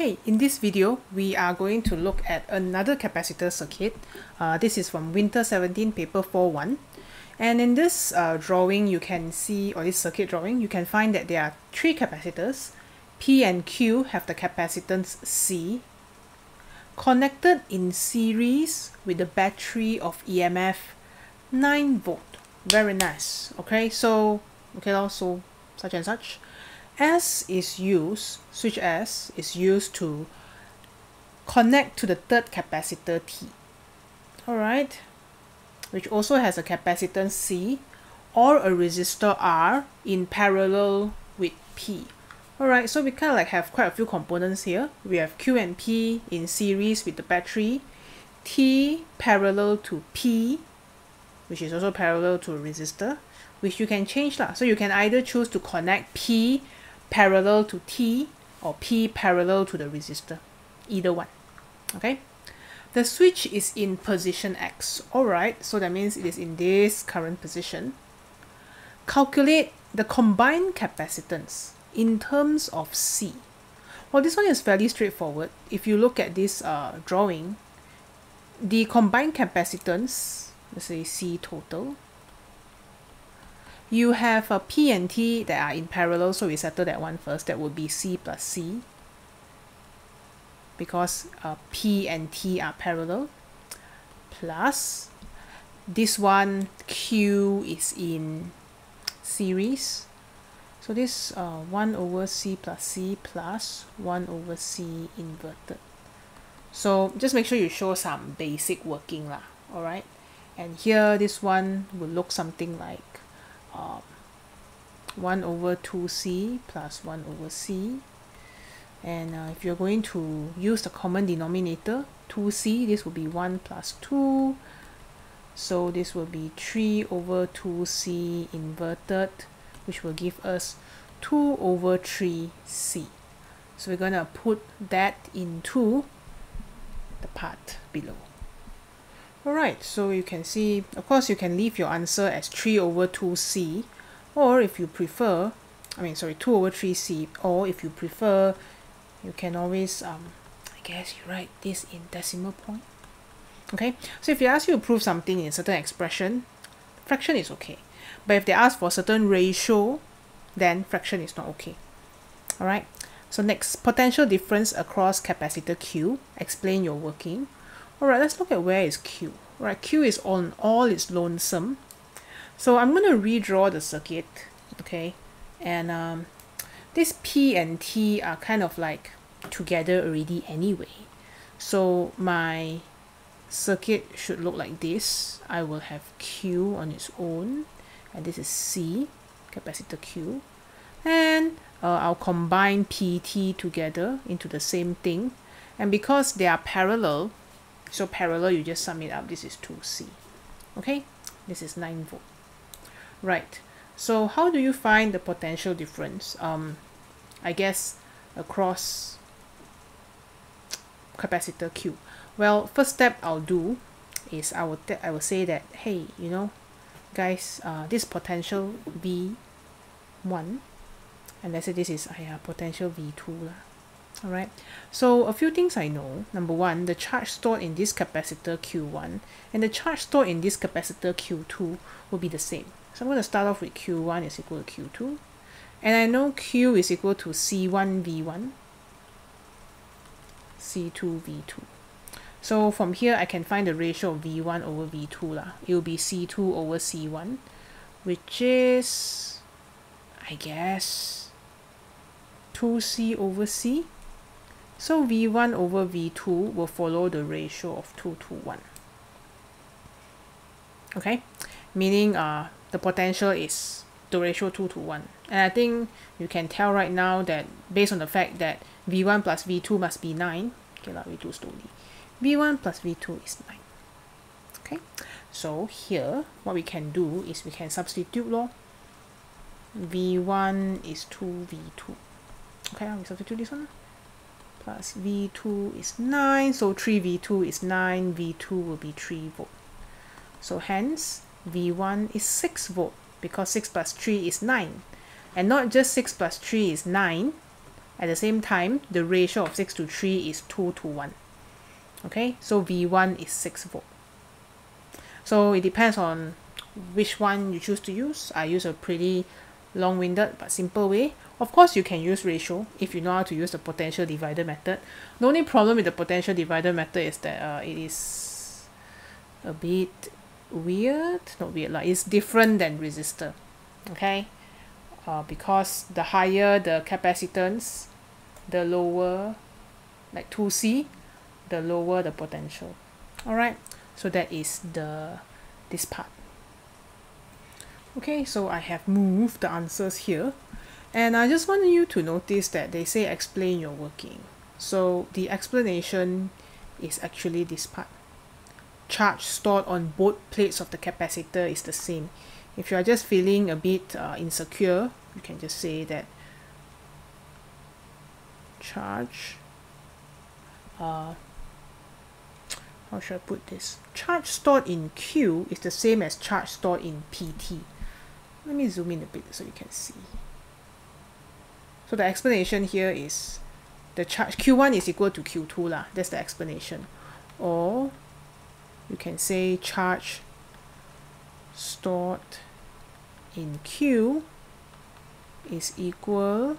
Okay, in this video, we are going to look at another capacitor circuit. Uh, this is from Winter 17 paper 4.1. And in this uh, drawing, you can see, or this circuit drawing, you can find that there are three capacitors. P and Q have the capacitance C, connected in series with the battery of EMF 9 volt. Very nice. Okay, so, okay, also such and such. S is used, switch S is used to connect to the third capacitor T. Alright, which also has a capacitance C or a resistor R in parallel with P. Alright, so we kind of like have quite a few components here. We have Q and P in series with the battery, T parallel to P, which is also parallel to a resistor, which you can change lah. So you can either choose to connect P parallel to T or P parallel to the resistor, either one. Okay. The switch is in position X. Alright, so that means it is in this current position. Calculate the combined capacitance in terms of C. Well, this one is fairly straightforward. If you look at this uh, drawing, the combined capacitance, let's say C total, you have a P and T that are in parallel, so we settle that one first. That would be C plus C. Because uh, P and T are parallel. Plus this one Q is in series. So this uh, 1 over C plus C plus 1 over C inverted. So just make sure you show some basic working lah alright? And here this one will look something like um, 1 over 2c plus 1 over c. And uh, if you're going to use the common denominator 2c this will be 1 plus 2 so this will be 3 over 2c inverted which will give us 2 over 3c so we're going to put that into the part below Alright, so you can see, of course you can leave your answer as 3 over 2c, or if you prefer, I mean sorry, 2 over 3c, or if you prefer, you can always, um, I guess you write this in decimal point. Okay, so if they ask you to prove something in a certain expression, fraction is okay. But if they ask for a certain ratio, then fraction is not okay. Alright, so next, potential difference across capacitor Q. Explain your working. Alright, let's look at where is Q. Right, Q is on all its lonesome. So I'm going to redraw the circuit, okay? And um, this P and T are kind of like together already anyway. So my circuit should look like this. I will have Q on its own, and this is C, capacitor Q. And uh, I'll combine PT together into the same thing. And because they are parallel, so parallel, you just sum it up. This is 2C. Okay, this is 9 volt. Right, so how do you find the potential difference? Um, I guess across capacitor Q. Well, first step I'll do is I will, I will say that, hey, you know, guys, uh, this potential V1, and let's say this is uh, potential V2 lah Alright, so a few things I know. Number one, the charge stored in this capacitor Q1 and the charge stored in this capacitor Q2 will be the same. So I'm going to start off with Q1 is equal to Q2. And I know Q is equal to C1V1, C2V2. So from here, I can find the ratio of V1 over V2. Lah. It will be C2 over C1, which is, I guess, 2C over C. So V1 over V2 will follow the ratio of 2 to 1. Okay, meaning uh, the potential is the ratio 2 to 1. And I think you can tell right now that based on the fact that V1 plus V2 must be 9. Okay, let me do slowly. V1 plus V2 is 9. Okay, so here what we can do is we can substitute law. V1 is 2V2. Okay, we substitute this one plus V2 is 9. So 3V2 is 9. V2 will be 3 volt. So hence V1 is 6 volt because 6 plus 3 is 9. And not just 6 plus 3 is 9. At the same time, the ratio of 6 to 3 is 2 to 1. Okay, so V1 is 6 volt. So it depends on which one you choose to use. I use a pretty long-winded but simple way. Of course, you can use ratio if you know how to use the potential divider method. The only problem with the potential divider method is that uh, it is a bit weird. Not weird, like it's different than resistor. Okay, uh, because the higher the capacitance, the lower, like 2C, the lower the potential. Alright, so that is the this part. Okay, so I have moved the answers here. And I just want you to notice that they say explain your working. So the explanation is actually this part. Charge stored on both plates of the capacitor is the same. If you are just feeling a bit uh, insecure, you can just say that charge uh, how should I put this? Charge stored in Q is the same as charge stored in PT. Let me zoom in a bit so you can see. So the explanation here is the charge Q1 is equal to Q2 lah. That's the explanation. Or you can say charge stored in Q is equal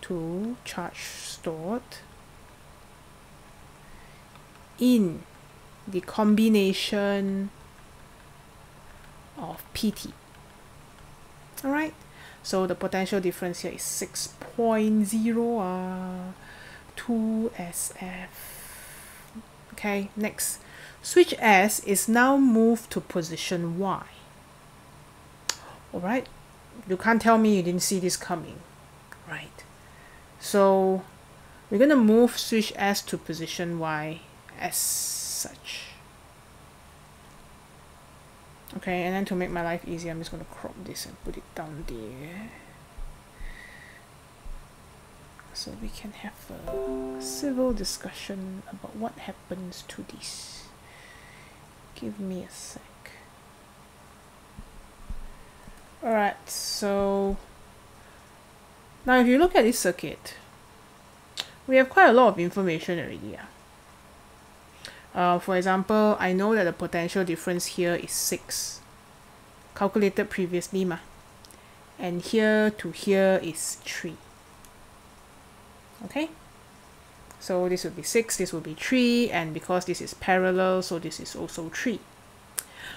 to charge stored in the combination of PT. Alright, so the potential difference here is 6.0 uh, 2SF. Okay, next. Switch S is now moved to position Y. Alright, you can't tell me you didn't see this coming. Right. So we're going to move switch S to position Y as such. Okay, and then to make my life easy, I'm just going to crop this and put it down there. So we can have a civil discussion about what happens to this. Give me a sec. Alright, so now if you look at this circuit, we have quite a lot of information already. Yeah. Uh, for example, I know that the potential difference here is 6, calculated previously. Ma. And here to here is 3. Okay? So this will be 6, this will be 3, and because this is parallel, so this is also 3.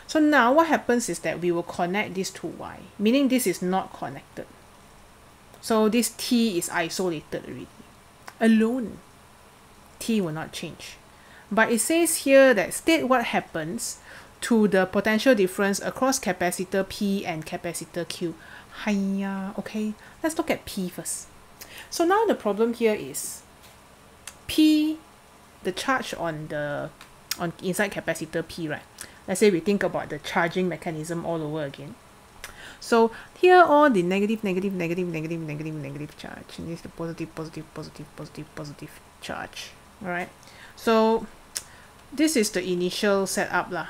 So now what happens is that we will connect this to Y, meaning this is not connected. So this T is isolated already, alone. T will not change. But it says here that state what happens to the potential difference across capacitor P and capacitor Q. Hiya, okay, let's look at P first. So now the problem here is P, the charge on the on inside capacitor P, right? Let's say we think about the charging mechanism all over again. So here all the negative, negative, negative, negative, negative, negative charge. And this is the positive, positive, positive, positive, positive charge. Alright. So this is the initial setup lah.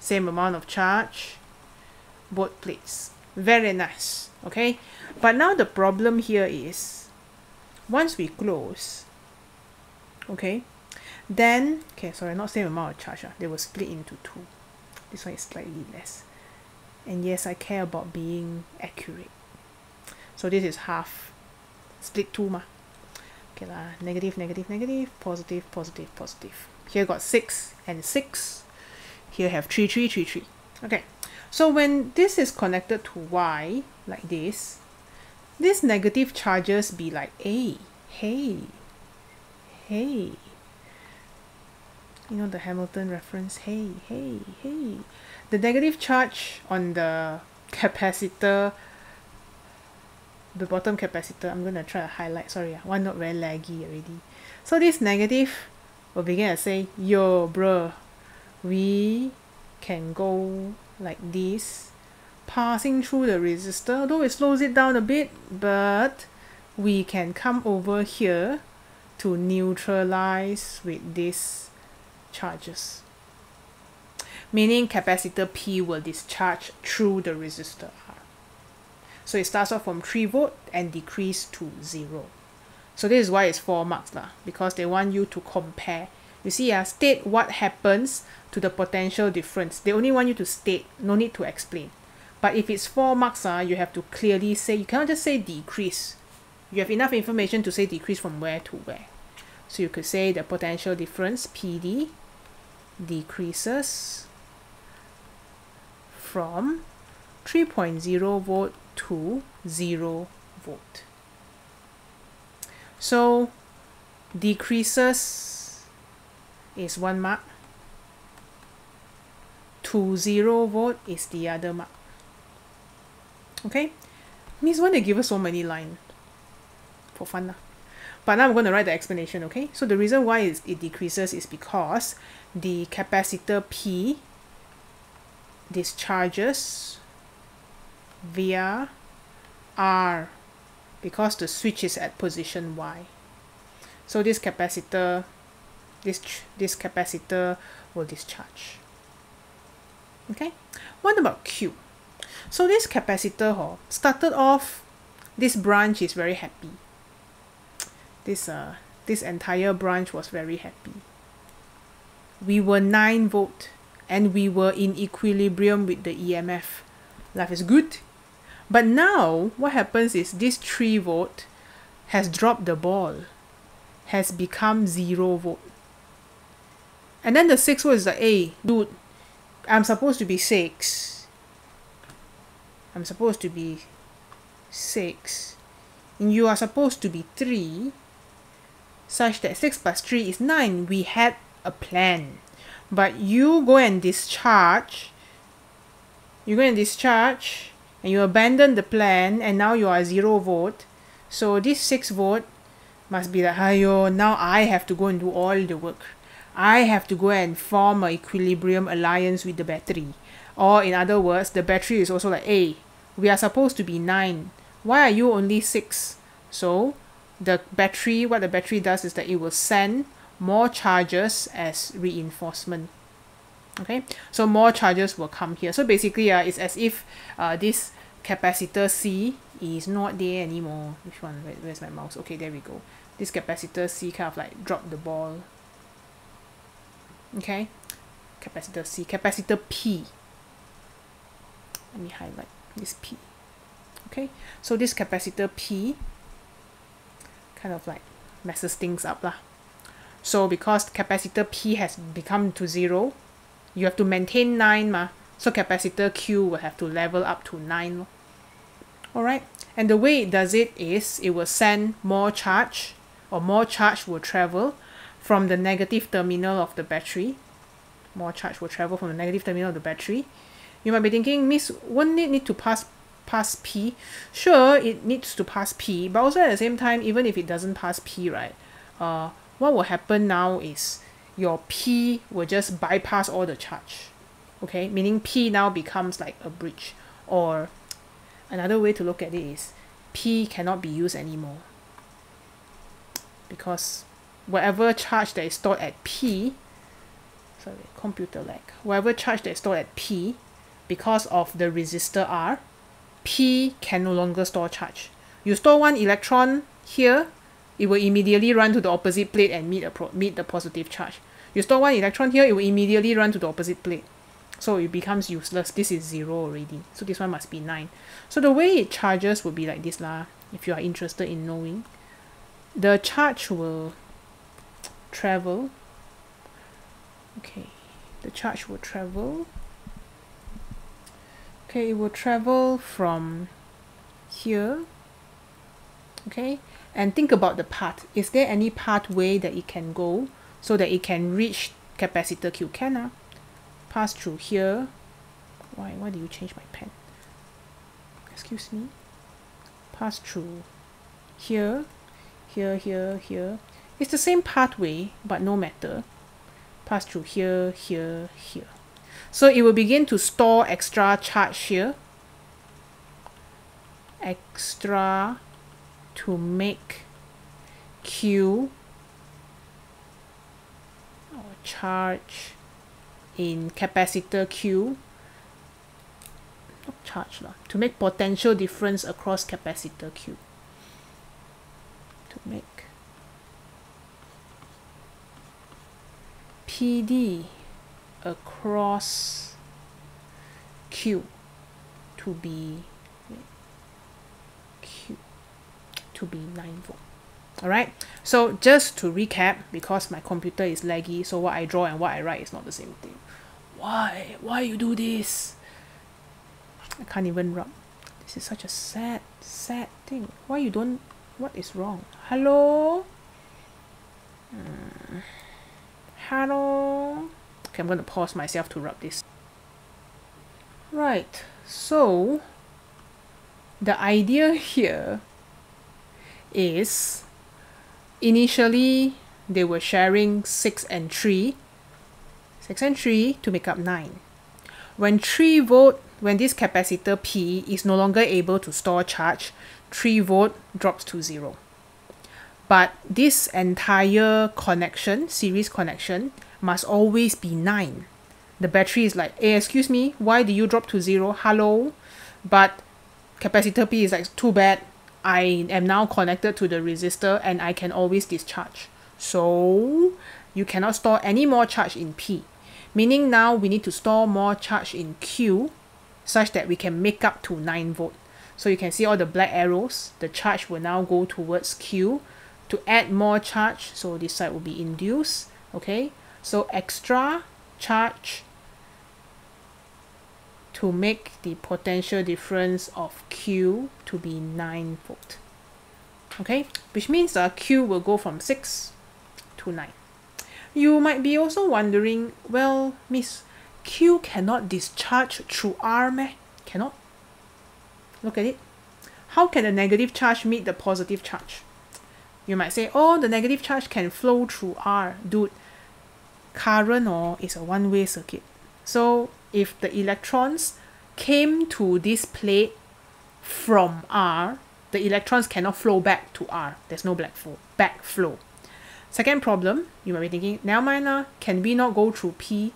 Same amount of charge, both plates. Very nice, okay? But now the problem here is, once we close, okay, then, okay, sorry, not same amount of charge, uh, they will split into two. This one is slightly less. And yes, I care about being accurate. So this is half, split two ma. Okay lah, negative, negative, negative, positive, positive, positive. Here got 6 and 6. Here have 3, 3, 3, 3. Okay, so when this is connected to Y, like this, these negative charges be like, hey, hey, hey. You know the Hamilton reference, hey, hey, hey. The negative charge on the capacitor, the bottom capacitor, I'm going to try to highlight, sorry, ah, one not very laggy already. So this negative will begin to say, yo, bro, we can go like this, passing through the resistor, though it slows it down a bit, but we can come over here to neutralize with these charges. Meaning capacitor P will discharge through the resistor R. So it starts off from 3 volt and decrease to 0. So this is why it's 4 marks lah, because they want you to compare. You see, uh, state what happens to the potential difference. They only want you to state, no need to explain. But if it's 4 marks, uh, you have to clearly say, you cannot just say decrease. You have enough information to say decrease from where to where. So you could say the potential difference, PD, decreases from 3.0 volt to 0 volt. So decreases is one mark. To 0 volt is the other mark. Okay? Means when they give us so many line For fun. Lah. But now I'm going to write the explanation, okay? So the reason why it decreases is because the capacitor P discharges via R because the switch is at position Y. So this capacitor, this, this capacitor will discharge. Okay, what about Q? So this capacitor oh, started off, this branch is very happy. This, uh, this entire branch was very happy. We were 9 volt and we were in equilibrium with the EMF. Life is good. But now, what happens is this 3 volt has dropped the ball, has become 0 volt. And then the 6 volt is like, hey, dude, I'm supposed to be 6. I'm supposed to be 6. And you are supposed to be 3, such that 6 plus 3 is 9. We had a plan. But you go and discharge, you go and discharge, and you abandon the plan, and now you are zero volt So this six volt must be like, Ayo, now I have to go and do all the work. I have to go and form an equilibrium alliance with the battery. Or in other words, the battery is also like, hey, we are supposed to be 9. Why are you only 6? So the battery, what the battery does is that it will send more charges as reinforcement okay? So more charges will come here. So basically uh, it's as if uh, this capacitor C is not there anymore. Which one? Where, where's my mouse? Okay there we go. This capacitor C kind of like drop the ball. Okay? Capacitor C. Capacitor P. Let me highlight this P. Okay? So this capacitor P kind of like messes things up lah. So because capacitor P has become to zero, you have to maintain 9 ma. So capacitor Q will have to level up to 9. Alright, and the way it does it is it will send more charge or more charge will travel from the negative terminal of the battery. More charge will travel from the negative terminal of the battery. You might be thinking, Miss, wouldn't it need to pass pass P? Sure, it needs to pass P, but also at the same time, even if it doesn't pass P, right, uh, what will happen now is your P will just bypass all the charge. Okay, meaning P now becomes like a bridge. Or another way to look at it is P cannot be used anymore. Because whatever charge that is stored at P, sorry, computer lag, whatever charge that is stored at P, because of the resistor R, P can no longer store charge. You store one electron here, it will immediately run to the opposite plate and meet, a meet the positive charge. You store one electron here, it will immediately run to the opposite plate. So it becomes useless. This is 0 already. So this one must be 9. So the way it charges will be like this lah, if you are interested in knowing. The charge will travel. Okay, the charge will travel. Okay, it will travel from here. Okay, and think about the path. Is there any pathway that it can go so that it can reach capacitor Q? Can uh? pass through here. Why? Why did you change my pen? Excuse me. Pass through here, here, here, here. It's the same pathway, but no matter. Pass through here, here, here. So it will begin to store extra charge here. Extra to make Q charge in capacitor Q. Not charge lah, to make potential difference across capacitor Q. To make PD across Q to be Q. To be 9 volt. Alright, so just to recap, because my computer is laggy, so what I draw and what I write is not the same thing. Why? Why you do this? I can't even rub. This is such a sad, sad thing. Why you don't... What is wrong? Hello? Hmm. Hello? Okay, I'm going to pause myself to rub this. Right, so the idea here is initially they were sharing 6 and 3 6 and 3 to make up 9 when 3 volt when this capacitor P is no longer able to store charge 3 volt drops to 0 but this entire connection series connection must always be 9 the battery is like hey excuse me why do you drop to 0 hello? But capacitor P is like too bad I am now connected to the resistor and I can always discharge. So you cannot store any more charge in P. Meaning now we need to store more charge in Q such that we can make up to 9 volt. So you can see all the black arrows. The charge will now go towards Q. To add more charge, so this side will be induced. Okay, so extra charge to make the potential difference of Q to be 9 volt. Okay, which means uh, Q will go from 6 to 9. You might be also wondering, well, Miss, Q cannot discharge through R meh? Cannot? Look at it. How can the negative charge meet the positive charge? You might say, oh, the negative charge can flow through R. Dude, current or is a one-way circuit. So if the electrons came to this plate from R, the electrons cannot flow back to R. There's no black flow, back flow. Second problem, you might be thinking, now mind can we not go through P?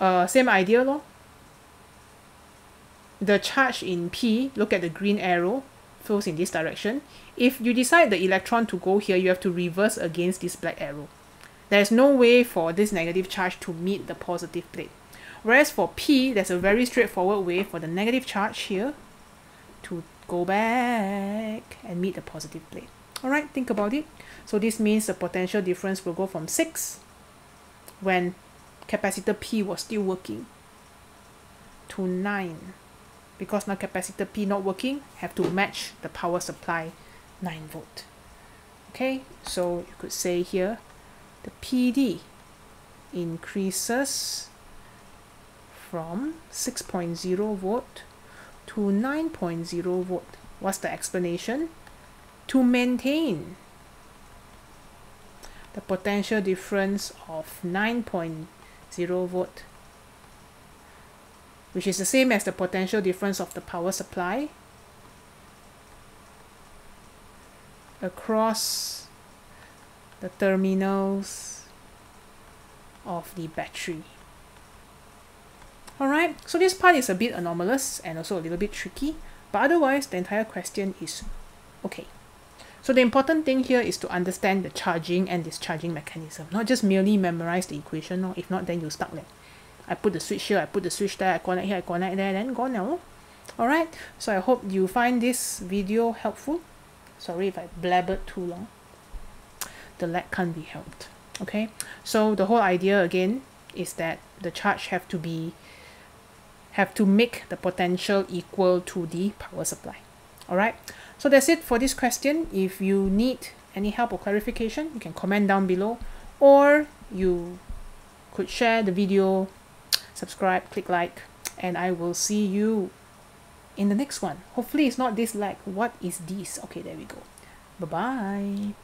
Uh, same idea lor. The charge in P, look at the green arrow, flows in this direction. If you decide the electron to go here, you have to reverse against this black arrow. There's no way for this negative charge to meet the positive plate. Whereas for P, there's a very straightforward way for the negative charge here to go back and meet the positive plate. Alright, think about it. So this means the potential difference will go from 6 when capacitor P was still working to 9 because now capacitor P not working have to match the power supply 9 volt okay so you could say here the PD increases from 6.0 volt to 9.0 volt. What's the explanation? To maintain the potential difference of 9.0 volt which is the same as the potential difference of the power supply across the terminals of the battery. Alright, so this part is a bit anomalous and also a little bit tricky, but otherwise the entire question is okay. So the important thing here is to understand the charging and discharging mechanism, not just merely memorize the equation, or if not then you're stuck there. I put the switch here, I put the switch there, I connect here, I connect there, then gone now. Alright, so I hope you find this video helpful. Sorry if I blabbered too long. The lag can't be helped. Okay, so the whole idea again is that the charge have to be have to make the potential equal to the power supply. Alright, so that's it for this question. If you need any help or clarification, you can comment down below or you could share the video, subscribe, click like, and I will see you in the next one. Hopefully it's not this like, what is this? Okay, there we go. Bye-bye.